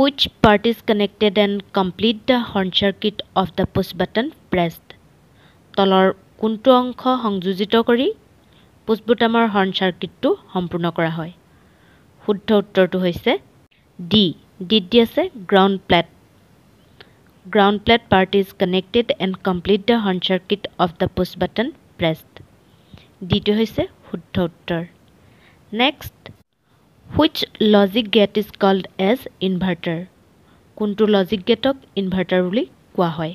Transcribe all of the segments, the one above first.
Which part is connected and complete the horn circuit of the push button pressed? তলৰ কোনটো অংশ সংযোজিত কৰি পুছ বুটামৰ হৰ্ণ চাৰ্কিটটো সম্পূৰ্ণ কৰা হয়। শুদ্ধ উত্তৰটো হৈছে ডি ডিত দি আছে ground plate ground plate part is connected and complete the horn circuit of the push button pressed ডিটো হৈছে শুদ্ধ উত্তৰ। Next which logic gate is called as inverter কোনটো লজিক গেটক ইনভাৰ্টাৰ বুলি কোৱা হয়?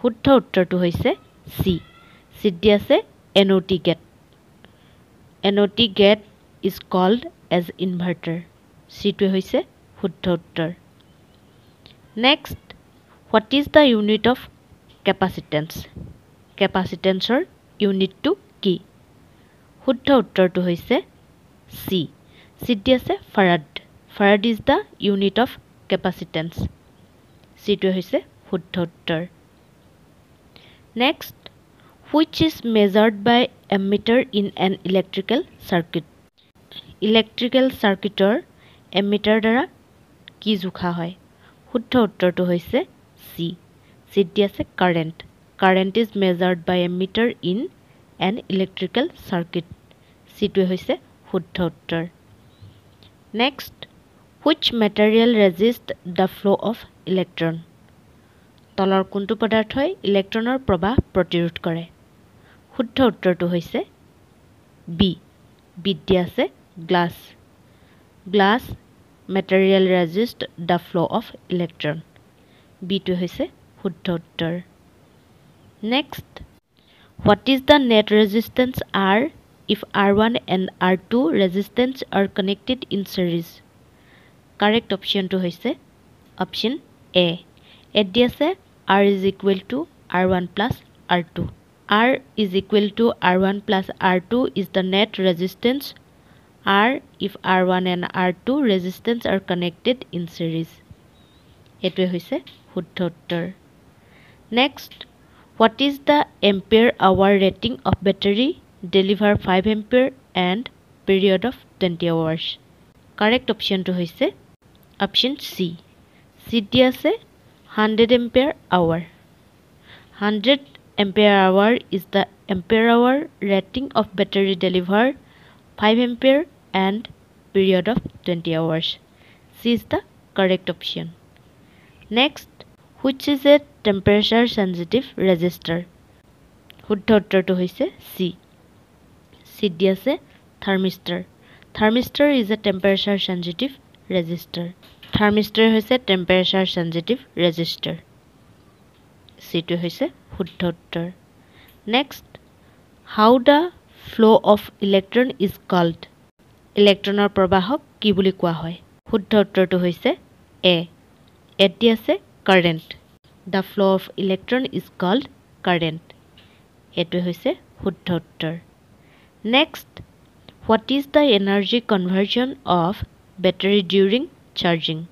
শুদ্ধ উত্তৰটো হৈছে চি দি আছে N O' T gate N O' T gate is called as inverter চিটোৱে হৈছে শুদ্ধ উত্তৰ। Next what is the unit of capacitance কেপাচিটেঞ্চৰ ইউনিটটো কি? শুদ্ধ উত্তৰটো হৈছে চি দি আছে farad. Farad is the unit of capacitance চিটোৱে হৈছে শুদ্ধ উত্তৰ next which is measured by ammeter in an electrical circuit? Electrical চাৰ্কিটৰ ammeter দ্বাৰা কি জোখা হয়? শুদ্ধ উত্তৰটো হৈছে চি চিত দি আছে current current is measured by ammeter in an electrical circuit চিটোৱে হৈছে শুদ্ধ উত্তৰ next which material resist the flow' of electron তলৰ কোনটো পদাৰ্থই ইলেক্ট্ৰনৰ প্ৰবাহ প্ৰতিৰোধ কৰে? শুদ্ধ উত্তৰটো হৈছে বি বিত দিয়া আছে glass glass material resist the flow' of electron বিটো হৈছে শুদ্ধ উত্তৰ. Next what is the net resistance R two resistance are connected in series correct অপশ্যনটো হৈছে অপশ্যন এ এড দি আছে R is equal to R one plus R two R is equal to R1 plus R2 is the net resistance. R if R1 and R2 resistance are connected in series. হৈছে শুদ্ধ উত্তৰ। Next what is the ampere hour rating of battery deliver five ampere and period of twenty hours correct অপশ্যনটো হৈছে option C চিত দিয়া আছে hundred ampere hour hundred ampere hour is the ampere hour rating of battery deliver five ampere and period of twenty hours C is the correct option next which is a temperature sensitive resistor শুদ্ধ উত্তৰটো হৈছে C চিত দি আছে thermistor thermistor is a temperature sensitive resistor thermistor হৈছে temperature sensitive resistor চিটো হৈছে শুদ্ধ উত্তৰ next how the flow' of electron is called ইলেক্ট্ৰনৰ প্ৰবাহক কি বুলি কোৱা হয়? শুদ্ধ উত্তৰটো হৈছে এ এটি আছে current the flow' of electron is called current এইটোৱে হৈছে শুদ্ধ উত্তৰ next what is the energy conversion of battery during charging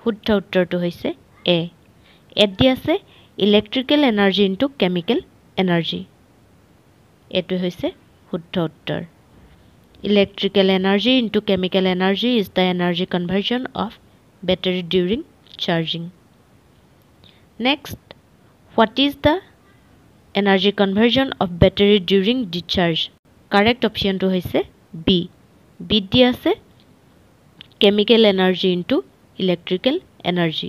শুদ্ধ উত্তৰটো হৈছে এ এটি আছে electrical energy into chemical energy এইটো হৈছে শুদ্ধ উত্তৰ। Electrical energy into chemical energy is the energy conversion of battery during charging next what is the energy conversion of battery during discharge correct অপশ্যনটো হৈছে বি বিত দিয়া আছে chemical energy into electrical energy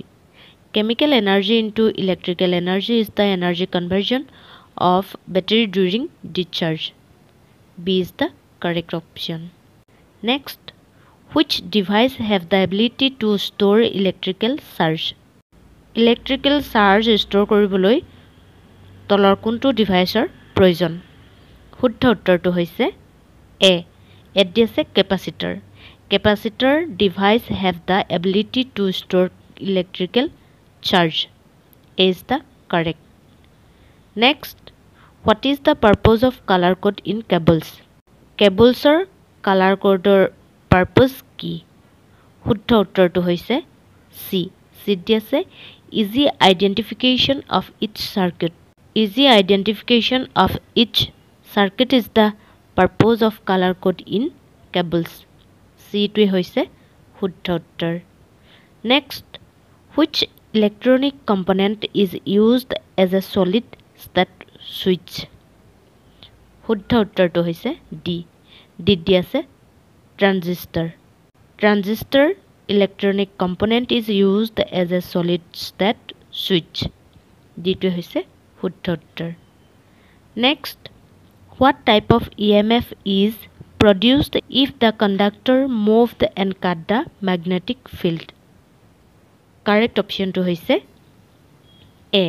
chemical energy into electrical energy is the energy conversion of battery during discharge B is the correct option next which device have the ability to store electrical charge electrical charge store কৰিবলৈ তলৰ কোনটো ডিভাইচৰ প্ৰয়োজন? শুদ্ধ উত্তৰটো হৈছে A. এড আছে capacitor. Capacitor device have the ability to store electrical charge is the correct. Next, what is the purpose of color code in cables? Cablesৰ color codeৰ purpose কি? শুদ্ধ উত্তৰটো হৈছে চি চিত দি আছে easy identification of each circuit easy identification of each circuit is the purpose of colour code in cables চিটোৱে হৈছে শুদ্ধ উত্তৰ next which electronic component is used as a solid state switch শুদ্ধ উত্তৰটো হৈছে ডি ডিত দি আছে transistor transistor electronic component is used as a solid state switch ডিটোৱে হৈছে শুদ্ধ উত্তৰ next produced if the conductor moved and cut the magnetic field correct অপশ্যনটো হৈছে এ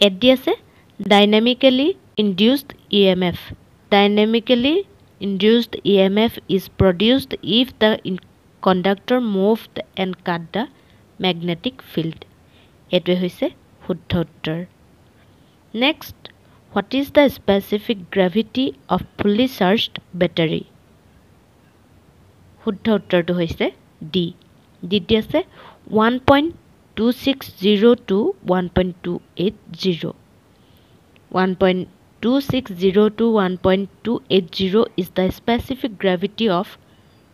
এড দি আছে dynamically induced E M F dynamically induced E M F is produced if the conductor moved and cut the magnetic field এইটোৱে হৈছে শুদ্ধ উত্তৰ। Next what is the specific gravity of fully charged battery শুদ্ধ উত্তৰটো হৈছে D ডিত দি আছে one point two six zero' to one point two eight zero' one point two six zero' two one point two eight zero' is the specific gravity of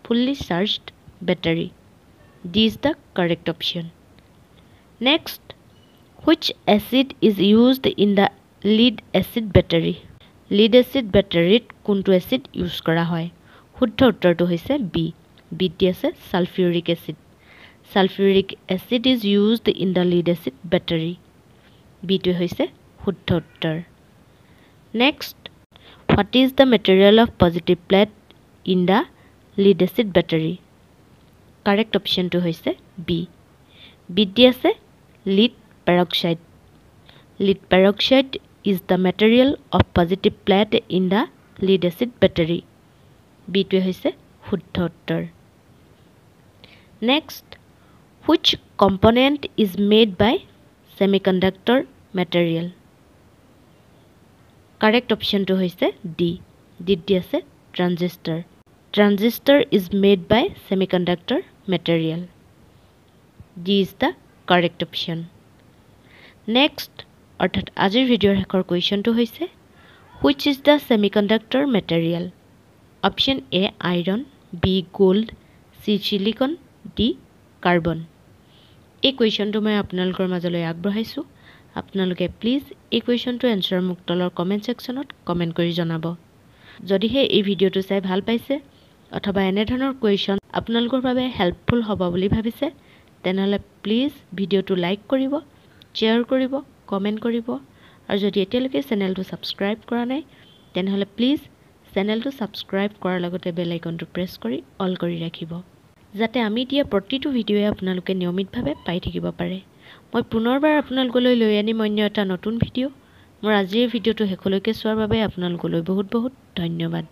fully charged battery D is the correct option next which acid is used in the lead acid battery lead acid বেটাৰীত কোনটো acid use কৰা হয়? শুদ্ধ উত্তৰটো হৈছে B বিত দি আছে sulphuric acid sulphuric acid is used in the lead acid battery বিটোৱে হৈছে শুদ্ধ উত্তৰ। Next what is the material of positive plate in the lead acid battery correct অপশ্যনটো হৈছে বি বিত দি আছে lead peroxide lead peroxide is the material of positive plate in the lead acid battery বিটোৱে হৈছে শুদ্ধ উত্তৰ next which component is made by semiconductor material correct অপশ্যনটো হৈছে ডি ডিত দি আছে transistor transistor is made by semiconductor material D is the correct option next অৰ্থাৎ আজিৰ ভিডিঅ'ৰ শেষৰ কুৱেশ্যনটো হৈছে which is the semiconductor material option A iron B gold C silicon D carbon এই কুৱেশ্যনটো মই আপোনালোকৰ মাজলৈ আগবঢ়াইছোঁ। আপোনালোকে প্লিজ এই কুৱেশ্যনটো এনচাৰ মোক তলৰ কমেণ্ট ছেকশ্যনত কমেণ্ট কৰি জনাব। যদিহে এই ভিডিঅ'টো চাই ভাল পাইছে অথবা এনেধৰণৰ কুৱেশ্যন আপোনালোকৰ বাবে হেল্পফুল হ'ব বুলি ভাবিছে তেনেহ'লে প্লিজ ভিডিঅ'টো লাইক কৰিব শ্বেয়াৰ কৰিব কমেণ্ট কৰিব। আৰু যদি এতিয়ালৈকে চেনেলটো ছাবস্ক্ৰাইব কৰা নাই তেনেহ'লে প্লিজ চেনেলটো ছাবস্ক্ৰাইব কৰাৰ লগতে বেল আইকনটো প্ৰেছ কৰি অল কৰি ৰাখিব। যাতে আমি দিয়া প্ৰতিটো ভিডিঅ'ই আপোনালোকে নিয়মিতভাৱে পাই থাকিব পাৰে। মই পুনৰবাৰ আপোনালোকলৈ লৈ আনিম অন্য এটা নতুন ভিডিঅ' মোৰ আজিৰ ভিডিঅ'টো শেষলৈকে চোৱাৰ বাবে আপোনালোকলৈ বহুত বহুত ধন্যবাদ।